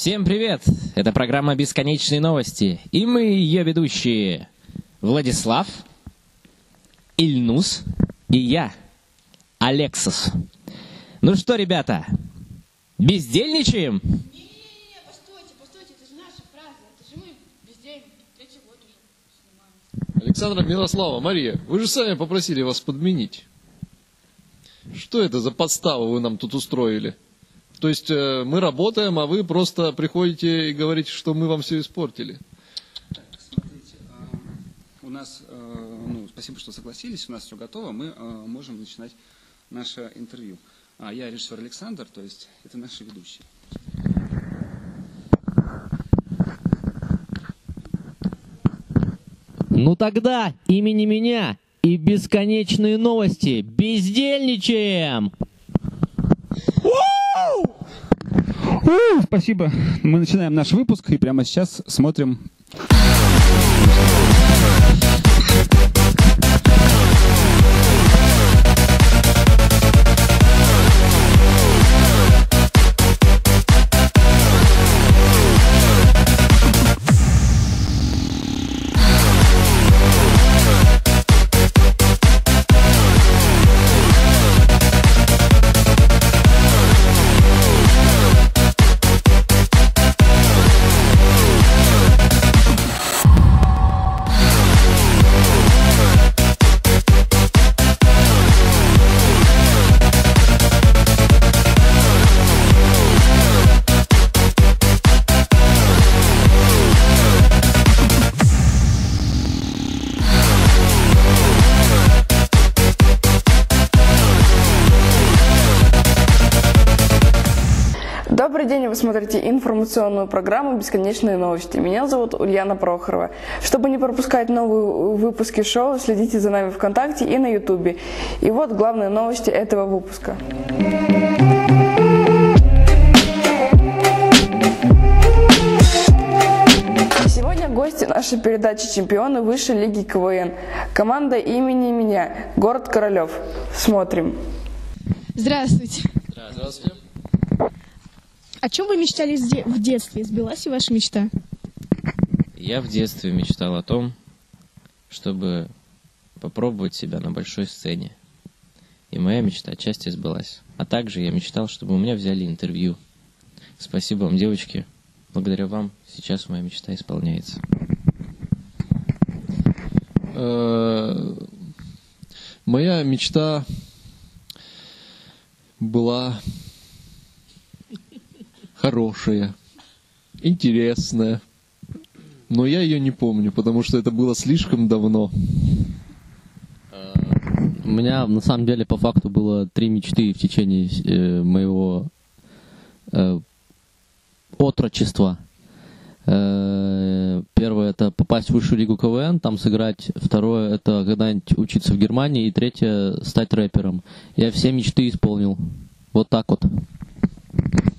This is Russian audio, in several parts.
Всем привет! Это программа «Бесконечные новости». И мы ее ведущие Владислав, Ильнус и я, Алексус. Ну что, ребята, бездельничаем? Не-не-не, постойте, постойте, это же наша фраза, это же мы везде третий год уже снимаем. Александра Милослава, Мария, вы же сами попросили вас подменить. Что это за подставу вы нам тут устроили? То есть э, мы работаем, а вы просто приходите и говорите, что мы вам все испортили. Смотрите, а, у нас, э, ну, спасибо, что согласились, у нас все готово, мы э, можем начинать наше интервью. А, Я режиссер Александр, то есть это наши ведущие. Ну тогда имени меня и бесконечные новости. Бездельничаем! У, Спасибо. Мы начинаем наш выпуск и прямо сейчас смотрим смотрите информационную программу «Бесконечные новости». Меня зовут Ульяна Прохорова. Чтобы не пропускать новые выпуски шоу, следите за нами ВКонтакте и на Ютубе. И вот главные новости этого выпуска. Сегодня гости нашей передачи «Чемпионы высшей лиги КВН». Команда имени меня, город Королев. Смотрим. Здравствуйте. Здравствуйте. О чем вы мечтали в детстве? Сбилась ли ваша мечта? Я в детстве мечтал о том, чтобы попробовать себя на большой сцене. И моя мечта отчасти сбылась. А также я мечтал, чтобы у меня взяли интервью. Спасибо вам, девочки. Благодаря вам сейчас моя мечта исполняется. Э, Моя мечта была хорошая, интересная. Но я ее не помню, потому что это было слишком давно. У меня на самом деле по факту было три мечты в течение э, моего э, отрочества. Э, Первое это попасть в высшую лигу КВН, там сыграть. Второе это когда-нибудь учиться в Германии. И третье стать рэпером. Я все мечты исполнил. Вот так вот.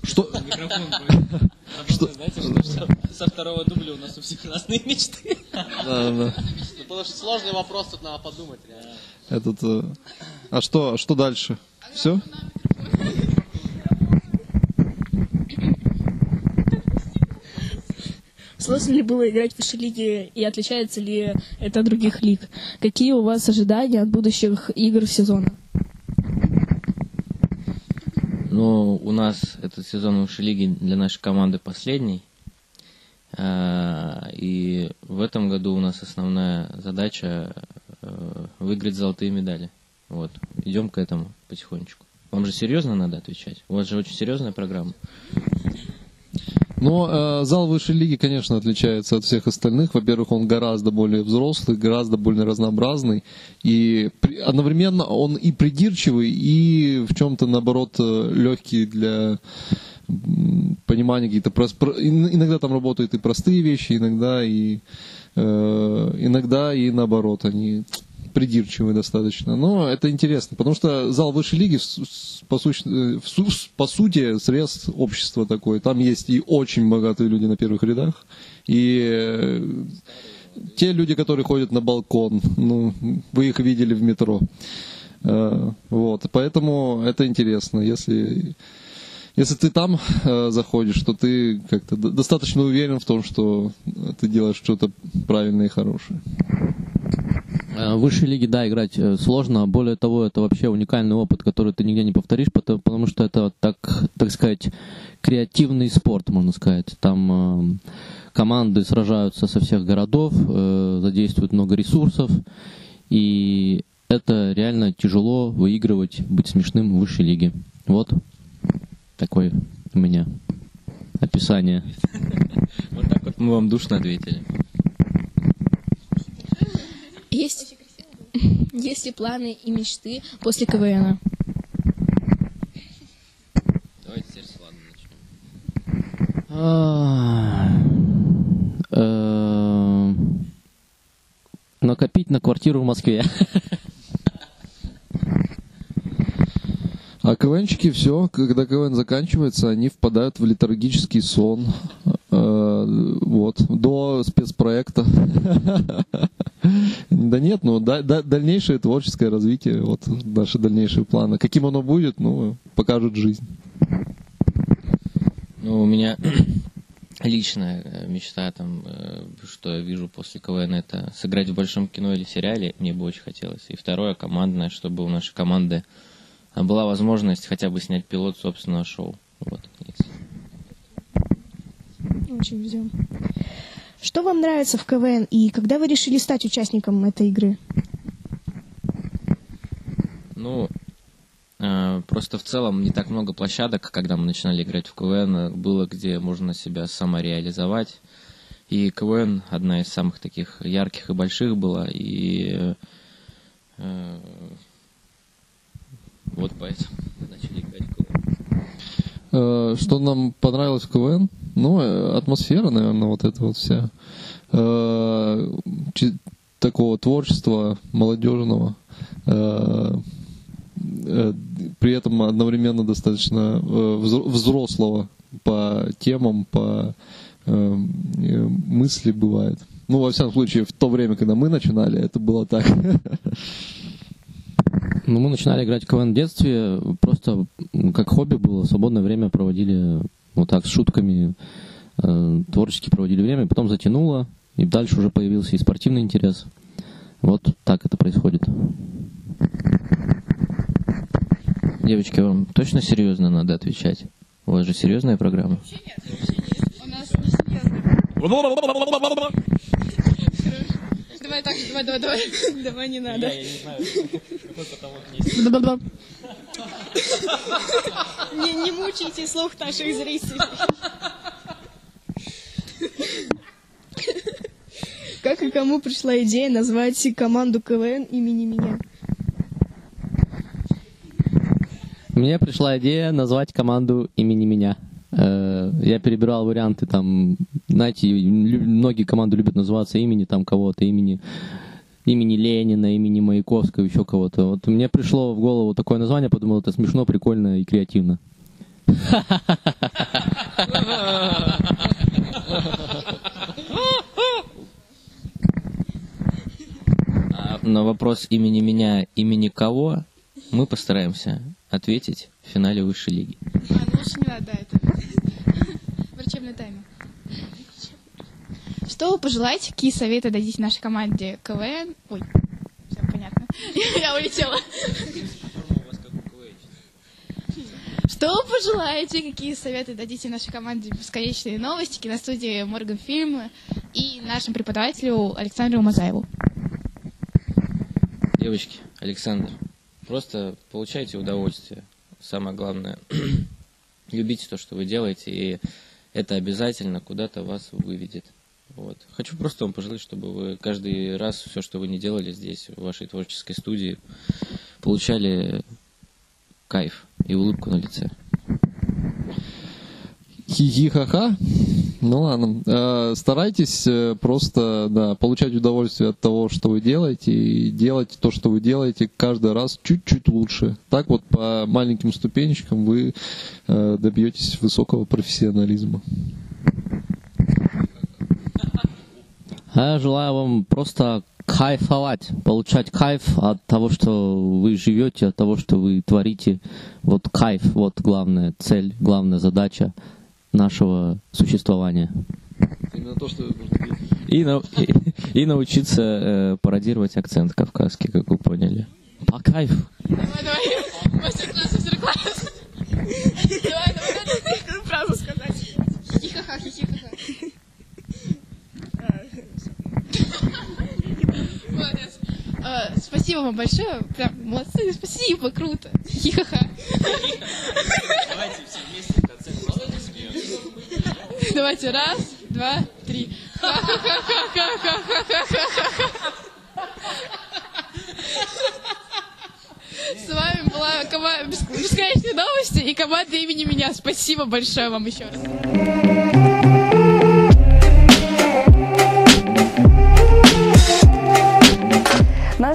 Что? Что? Знаете, что со второго дубля у нас у всех разные мечты. Да, да. Потому что сложный вопрос, тут надо подумать. реально. Этот, э, а что, а что дальше? Все? Сложно ли было играть в высшей лиге и отличается ли это от других лиг? Какие у вас ожидания от будущих игр сезона? Ну, у нас этот сезон высшей лиги для нашей команды последний. А, И в этом году у нас основная задача э, выиграть золотые медали. Вот. Идем к этому потихонечку. Вам же серьезно надо отвечать? У вас же очень серьезная программа. Но э, зал высшей лиги, конечно, отличается от всех остальных. Во-первых, он гораздо более взрослый, гораздо более разнообразный. И при- одновременно он и придирчивый, и в чем-то, наоборот, легкий для понимания каких-то... прос- про- ин- Иногда там работают и простые вещи, иногда и... э, иногда и наоборот, они придирчивые достаточно. Но это интересно, потому что зал высшей лиги по, сущ- э, по сути срез общества такое. Там есть и очень богатые люди на первых рядах, и э, те люди, которые ходят на балкон, ну, вы их видели в метро. Э, Вот, поэтому это интересно. Если если ты там э, заходишь, то ты как-то достаточно уверен в том, что ты делаешь что-то правильное и хорошее. Э, высшей лиге, да, играть э, сложно. Более того, это вообще уникальный опыт, который ты нигде не повторишь, потому, потому что это, так, так сказать, креативный спорт, можно сказать. Там э, команды сражаются со всех городов, э, задействуют много ресурсов, и это реально тяжело выигрывать, быть смешным в высшей лиге. Вот такое у меня описание. Вот так вот мы вам душно ответили. Есть, есть ли планы и мечты после КВН? Давайте теперь с Владом начнем. А, э, Накопить на квартиру в Москве. А КВНчики все, когда КВН заканчивается, они впадают в летаргический сон. Э, Вот, до спецпроекта. Да нет, ну да- да- дальнейшее творческое развитие, вот наши дальнейшие планы. Каким оно будет, ну, покажет жизнь. Ну, у меня личная э, мечта, там, э, что я вижу после КВН, это сыграть в большом кино или сериале, мне бы очень хотелось. И второе, командное, чтобы у нашей команды была возможность хотя бы снять пилот собственного шоу. Вот. Очень ждем. Что вам нравится в КВН и когда вы решили стать участником этой игры? Ну, э, просто в целом не так много площадок, когда мы начинали играть в КВН, э, было, где можно себя самореализовать. И КВН одна из самых таких ярких и больших была. И э, вот поэтому мы начали играть в КВН. Э, Что нам понравилось в КВН? Ну, э, атмосфера, наверное, вот эта вот вся. Э, Такого творчества молодежного. При этом одновременно достаточно взро- взрослого по темам, по мысли бывает. Ну, во всяком случае, в то время, когда мы начинали, это было так. Ну, мы начинали играть в КВН в детстве, просто как хобби было, в свободное время проводили вот так с шутками, э, творчески проводили время, потом затянуло, и дальше уже появился и спортивный интерес. Вот так это происходит. Девочки, вам точно серьезно надо отвечать? У вас же серьезная программа. У нас не серьезно. Давай так, давай, давай, давай. Давай не надо. Я не знаю, какой потолок есть. Не, не мучайте слух наших зрителей. Как и кому пришла идея назвать команду КВН имени меня? Мне пришла идея назвать команду имени меня. Э, Я перебирал варианты, там, знаете, многие команды любят называться имени там кого-то, имени имени Ленина, имени Маяковского, еще кого-то. Вот мне пришло в голову такое название, подумал, это смешно, прикольно и креативно. На вопрос имени меня, имени кого, мы постараемся ответить в финале высшей лиги. А, ну лучше не надо, да, это врачебная тайна. Что вы пожелаете, какие советы дадите нашей команде КВН? Ой, все понятно. Я улетела. Что вы пожелаете, какие советы дадите нашей команде «Бесконечные новости», киностудии «Морган Фильм» и нашему преподавателю Александру Мазаеву? Девочки, Александр, просто получайте удовольствие. Самое главное, любите то, что вы делаете, и это обязательно куда-то вас выведет. Вот. Хочу просто вам пожелать, чтобы вы каждый раз все, что вы не делали здесь, в вашей творческой студии, получали кайф и улыбку на лице. Хи-хи-ха-ха. Ну ладно. Э, Старайтесь э, просто да, получать удовольствие от того, что вы делаете, и делать то, что вы делаете, каждый раз чуть-чуть лучше. Так вот по маленьким ступенечкам вы э, добьетесь высокого профессионализма. А я желаю вам просто кайфовать, получать кайф от того, что вы живете, от того, что вы творите. Вот кайф, вот главная цель, главная задача нашего существования. Именно то, что И, нау- и- и научиться э, пародировать акцент кавказский, как вы поняли. По кайфу. Давай, давай. Мастер-класс, мастер-класс. Давай, давай, надо фразу сказать. Хихаха, хихихаха. А, Спасибо вам большое. Прям молодцы, спасибо, круто. Хихаха. Давайте все вместе в конце просто. Давайте, раз, два, три. С вами была команда Бесконечные новости и команда имени меня. Спасибо большое вам еще раз.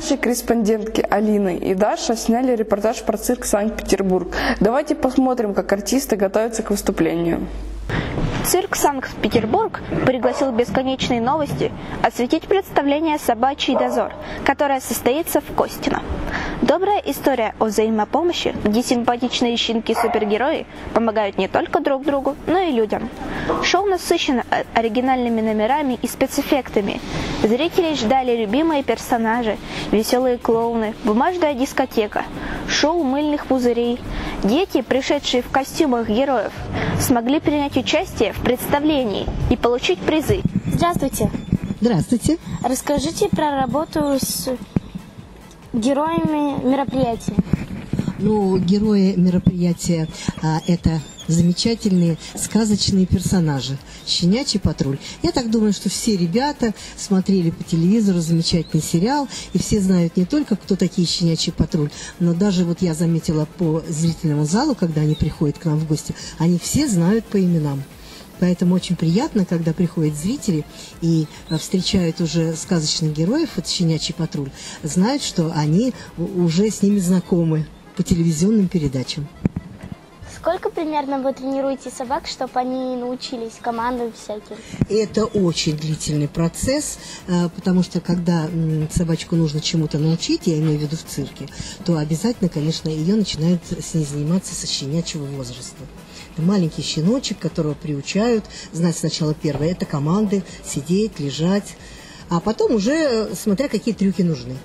Наши корреспондентки Алина и Даша сняли репортаж про цирк Санкт-Петербург. Давайте посмотрим, как артисты готовятся к выступлению. Цирк Санкт-Петербург пригласил бесконечные новости осветить представление «Собачий дозор», которое состоится в Костино. Добрая история о взаимопомощи, где симпатичные щенки-супергерои помогают не только друг другу, но и людям. Шоу насыщено оригинальными номерами и спецэффектами. Зрителей ждали любимые персонажи, веселые клоуны, бумажная дискотека, шоу мыльных пузырей. Дети, пришедшие в костюмах героев, смогли принять участие в представлении и получить призы. Здравствуйте. Здравствуйте. Расскажите про работу с героями мероприятия. Ну, герои мероприятия а, это замечательные сказочные персонажи. Щенячий патруль. Я так думаю, что все ребята смотрели по телевизору замечательный сериал, и все знают не только, кто такие щенячий патруль, но даже вот я заметила по зрительному залу, когда они приходят к нам в гости, они все знают по именам. Поэтому очень приятно, когда приходят зрители и э, встречают уже сказочных героев, это «Щенячий патруль», знают, что они уже с ними знакомы по телевизионным передачам. Сколько примерно вы тренируете собак, чтобы они научились командам всяким? Это очень длительный процесс, э, потому что когда собачку нужно чему-то научить, я имею в виду в цирке, то обязательно, конечно, ее начинают с ней заниматься со щенячьего возраста. Маленький щеночек, которого приучают знать сначала первое, это команды, сидеть, лежать, а потом уже э, смотря какие трюки нужны.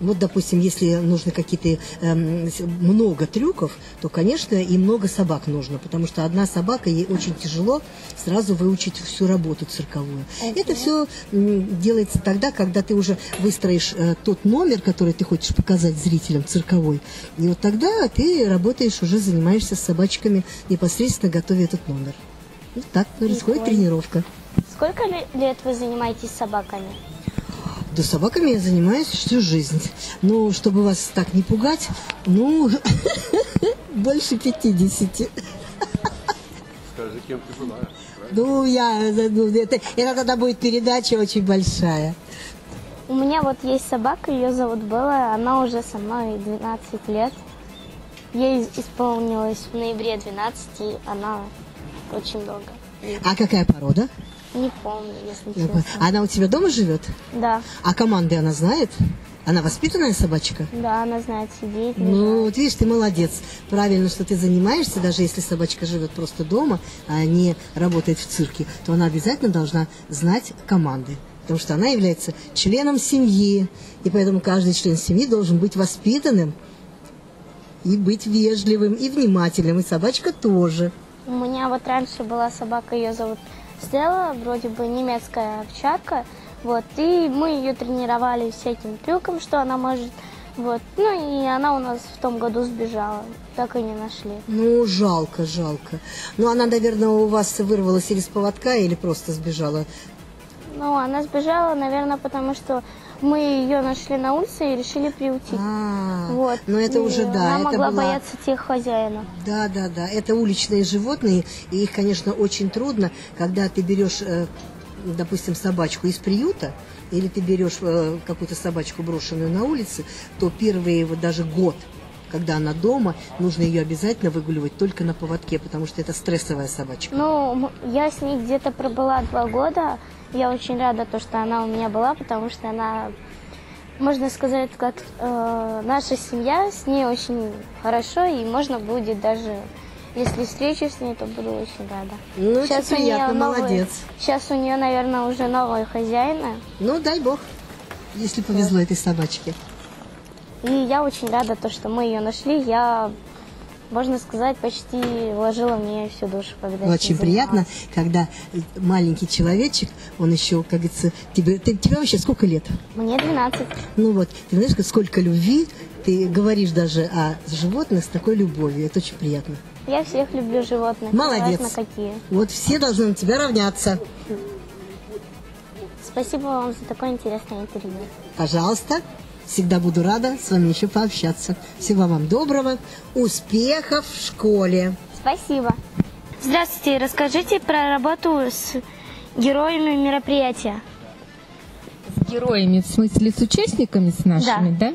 Вот, допустим, если нужны какие-то с- много трюков, то, конечно, и много собак нужно, потому что одна собака ей очень тяжело сразу выучить всю работу цирковую. Это все делается тогда, когда ты уже выстроишь э, тот номер, который ты хочешь показать зрителям цирковой, и вот тогда ты работаешь уже занимаешься с собачками непосредственно готовя этот номер. Вот так происходит Прикольно. тренировка. Сколько лет вы занимаетесь собаками? Да собаками я занимаюсь всю жизнь. Ну, чтобы вас так не пугать, ну, больше 50. Скажи, кем ты была? Ну, я, ну, это, это тогда будет передача очень большая. У меня вот есть собака, ее зовут Белла, она уже со мной 12 лет. Ей исполнилось в ноябре 12, и она очень долго. А какая порода? Не помню, если честно. по- Она у тебя дома живет? Да, А команды она знает? Она воспитанная собачка? да, она знает сидеть. Ну, вот видишь, ты молодец. Правильно, что ты занимаешься, даже если собачка живет просто дома, а не работает в цирке, то она обязательно должна знать команды. Потому что она является членом семьи. И поэтому каждый член семьи должен быть воспитанным и быть вежливым и внимательным. И собачка тоже. У меня вот раньше была собака, ее зовут Стелла, вроде бы немецкая овчарка. Вот, и мы ее тренировали всяким трюком, что она может. Вот, ну и она у нас в том году сбежала, так и не нашли. Ну, жалко, жалко. Ну, она, наверное, у вас вырвалась или с поводка, или просто сбежала. Ну, она сбежала, наверное, потому что мы ее нашли на улице и решили приутить. вот. ну, это И уже, да, Она это могла была- бояться тех хозяина. Да, да, да. Это уличные животные, и их, конечно, очень трудно, когда ты берешь, э, допустим, собачку из приюта, или ты берешь э, какую-то собачку брошенную на улице, то первый вот даже год, когда она дома, нужно ее обязательно выгуливать только на поводке, потому что это стрессовая собачка. Ну, я с ней где-то пробыла два года. Я очень рада, то, что она у меня была, потому что она можно сказать, как э, наша семья, с ней очень хорошо, и можно будет даже, если встречу с ней, то буду очень рада. Ну, очень у приятно, нее новый- молодец. Сейчас у нее, наверное, уже новая хозяина, Ну, дай бог, если повезло этой собачке. И я очень рада, то, что мы ее нашли. Я, можно сказать, почти вложила в нее всю душу, когда ней Очень приятно, когда маленький человечек, он еще, как говорится, тебе, ты, тебе вообще сколько лет? Мне 12. Ну вот, ты знаешь, сколько любви, ты говоришь даже о животных с такой любовью, это очень приятно. Я всех люблю животных. Молодец. неважно какие. Вот все должны на тебя равняться. Спасибо вам за такое интересное интервью. Пожалуйста, всегда буду рада с вами еще пообщаться. Всего вам доброго, успехов в школе. Спасибо. Здравствуйте, расскажите про работу с героями мероприятия. С героями, в смысле с участниками, с нашими, да?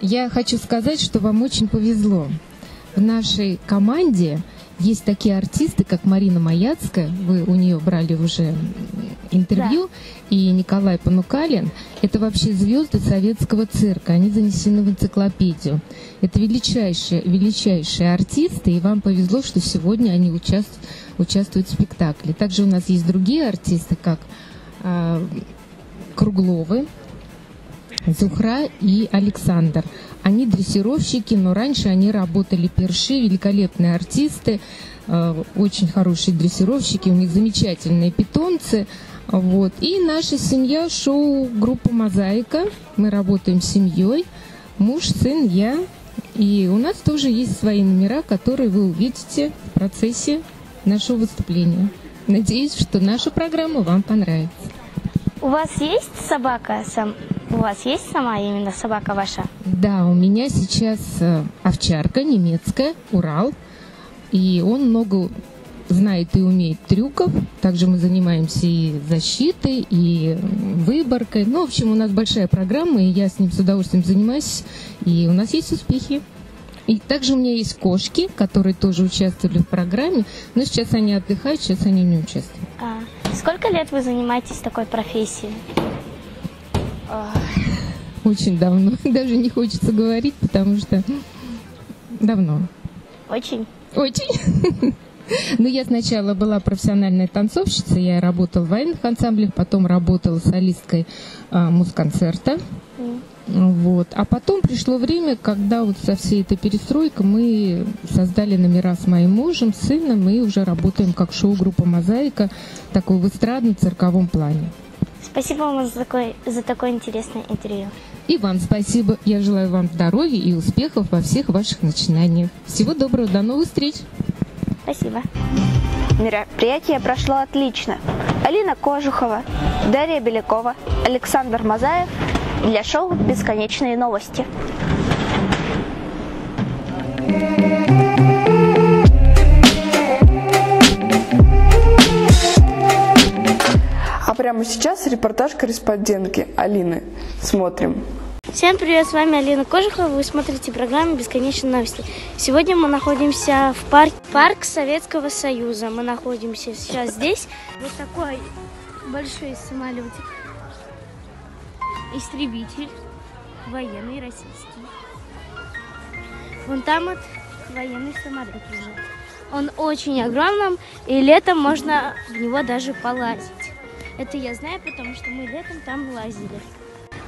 Я хочу сказать, что вам очень повезло. В нашей команде есть такие артисты, как Марина Маяцкая, вы у нее брали уже интервью, и Николай Панукалин. Это вообще звезды советского цирка, они занесены в энциклопедию. Это величайшие, величайшие артисты, и вам повезло, что сегодня они участ- участвуют в спектакле. Также у нас есть другие артисты, как а, Кругловы, Зухра и Александр. Они дрессировщики, но раньше они работали перши, великолепные артисты, э, очень хорошие дрессировщики, у них замечательные питомцы. Вот. И наша семья, шоу группа «Мозаика». Мы работаем с семьей, муж, сын, я. И у нас тоже есть свои номера, которые вы увидите в процессе нашего выступления. Надеюсь, что наша программа вам понравится. У вас есть собака? Сам... У вас есть сама именно собака ваша? Да, у меня сейчас э, овчарка немецкая, Урал. И он много знает и умеет трюков. Также мы занимаемся и защитой, и выборкой. Ну, в общем, у нас большая программа, и я с ним с удовольствием занимаюсь. И у нас есть успехи. И также у меня есть кошки, которые тоже участвовали в программе, но сейчас они отдыхают, сейчас они не участвуют. А, сколько лет вы занимаетесь такой профессией? Очень давно. Даже не хочется говорить, потому что давно. Очень? Очень. Ну, я сначала была профессиональной танцовщицей, я работала в военных ансамблях, потом работала солисткой а, мусконцерта. Вот. А потом пришло время, когда вот со всей этой перестройкой мы создали номера с моим мужем, сыном, и уже работаем как шоу-группа «Мозаика», такой в эстрадно-цирковом плане. Спасибо вам за такое, за такое интересное интервью. И вам спасибо. Я желаю вам здоровья и успехов во всех ваших начинаниях. Всего доброго, до новых встреч. Спасибо. Мероприятие прошло отлично. Алина Кожухова, Дарья Белякова, Александр Мазаев для шоу «Бесконечные новости». А прямо сейчас репортаж корреспондентки Алины. Смотрим. Всем привет, с вами Алина Кожухова, вы смотрите программу «Бесконечные новости». Сегодня мы находимся в парк, парк Советского Союза. Мы находимся сейчас здесь. Вот такой большой самолетик. Истребитель военный российский. Вон там вот военный самолет лежит. Он очень огромным, и летом можно в него даже полазить. Это я знаю, потому что мы летом там лазили.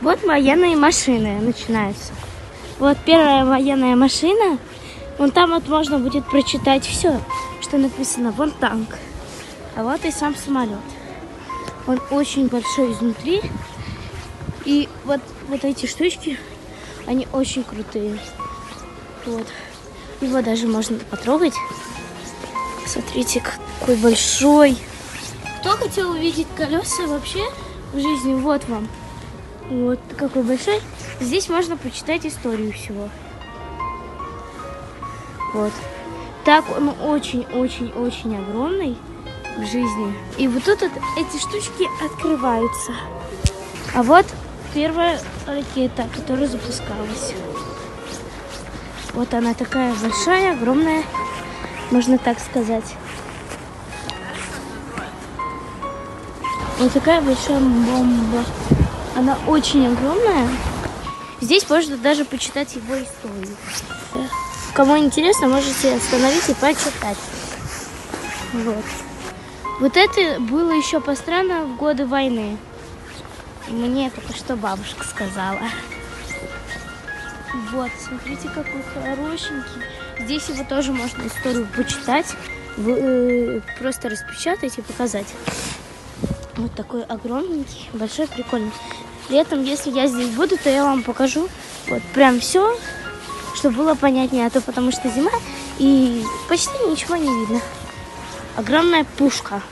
Вот военные машины начинаются. Вот первая военная машина. Вон там вот можно будет прочитать все, что написано. Вон танк. А вот и сам самолет. Он очень большой изнутри. И вот, вот эти штучки, они очень крутые. Вот. Его даже можно потрогать. Смотрите, какой большой. Кто хотел увидеть колеса вообще в жизни? Вот вам. Вот какой большой. Здесь можно почитать историю всего. Вот. Так он очень-очень-очень огромный в жизни. И вот тут вот эти штучки открываются. А вот первая ракета, которая запускалась. Вот она такая большая, огромная, можно так сказать. Вот такая большая бомба. Она очень огромная. Здесь можно даже почитать его историю. Кому интересно, можете остановить и почитать. Вот. Вот это было еще построено в годы войны. Мне только что бабушка сказала. Вот, смотрите, какой хорошенький. Здесь его тоже можно историю почитать, э, просто распечатать и показать. Вот такой огромненький, большой, прикольный. При этом, если я здесь буду, то я вам покажу вот прям все, чтобы было понятнее, а то потому что зима и почти ничего не видно. Огромная пушка.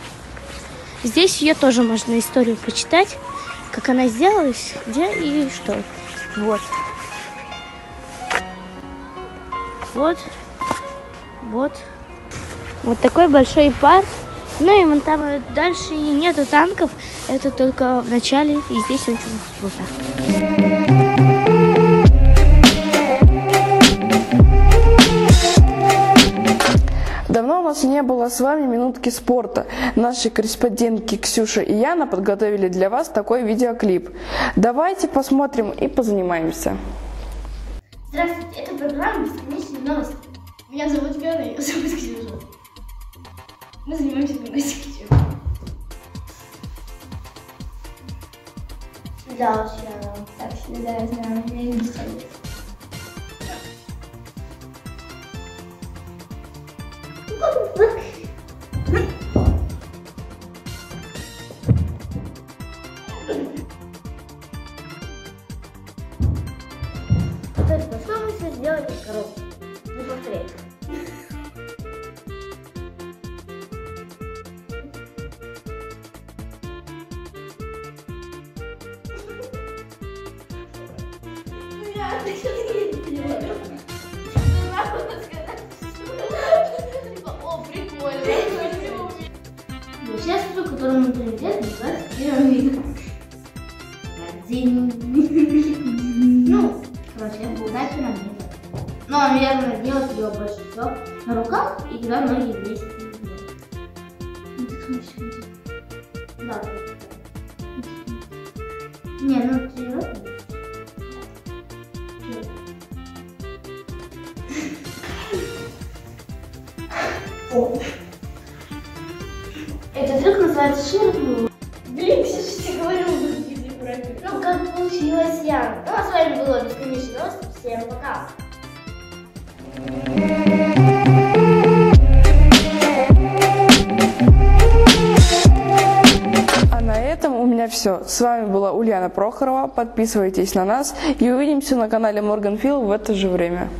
Здесь ее тоже можно историю почитать, как она сделалась, где и что. Вот. Вот. Вот. Вот такой большой парк. Ну и вон там э, дальше и нету танков. Это только в начале. И здесь очень круто. Давно у нас не было с вами минутки спорта. Наши корреспондентки Ксюша и Яна подготовили для вас такой видеоклип. Давайте посмотрим и позанимаемся. Здравствуйте, это программа «Бесконечные новости». Меня зовут Яна, ее зовут Ксюша. Мы занимаемся гимнастикой. Да, уж я так себе, да, я знаю, у меня есть совет. То Сейчас штука, которую мы приведем, называется пирамида. Этот трюк называется ширма. Блин, Ксюша, тебе говорила, Ну, как получилось, Яна. Ну, а с вами было бесконечно рост. Всем пока. А на этом у меня все. С вами была Ульяна Прохорова. Подписывайтесь на нас и увидимся на канале Морган Фил в это же время.